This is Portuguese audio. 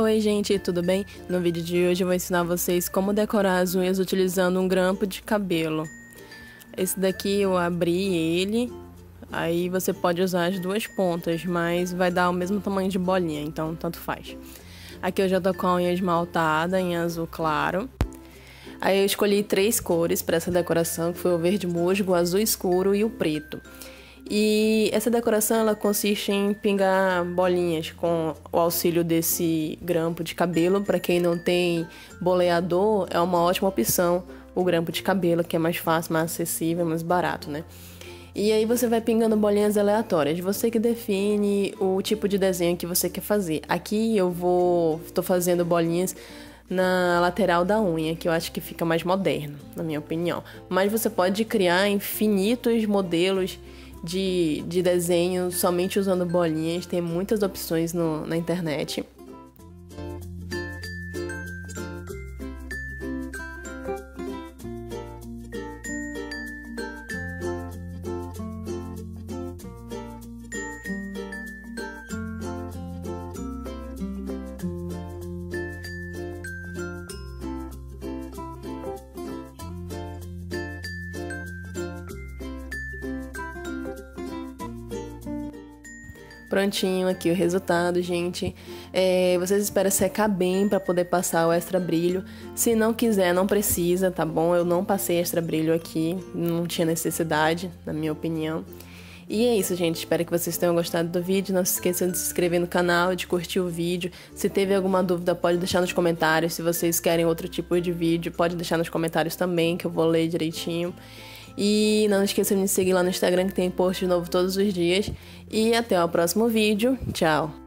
Oi gente, tudo bem? No vídeo de hoje eu vou ensinar vocês como decorar as unhas utilizando um grampo de cabelo. Esse daqui eu abri ele, aí você pode usar as duas pontas, mas vai dar o mesmo tamanho de bolinha, então tanto faz. Aqui eu já tô com a unha esmaltada em azul claro. Aí eu escolhi três cores para essa decoração, que foi o verde musgo, o azul escuro e o preto. E essa decoração ela consiste em pingar bolinhas com o auxílio desse grampo de cabelo. Para quem não tem boleador, é uma ótima opção o grampo de cabelo, que é mais fácil, mais acessível, mais barato, né? E aí você vai pingando bolinhas aleatórias. Você que define o tipo de desenho que você quer fazer. Aqui eu vou, estou fazendo bolinhas na lateral da unha, que eu acho que fica mais moderno, na minha opinião. Mas você pode criar infinitos modelos de, de desenho somente usando bolinhas, tem muitas opções no, na internet. Prontinho aqui o resultado, gente. É, vocês esperam secar bem para poder passar o extra brilho. Se não quiser, não precisa, tá bom? Eu não passei extra brilho aqui, não tinha necessidade, na minha opinião. E é isso, gente. Espero que vocês tenham gostado do vídeo. Não se esqueçam de se inscrever no canal, de curtir o vídeo. Se teve alguma dúvida, pode deixar nos comentários. Se vocês querem outro tipo de vídeo, pode deixar nos comentários também, que eu vou ler direitinho. E não esqueça de me seguir lá no Instagram que tem post novo todos os dias. E até o próximo vídeo. Tchau!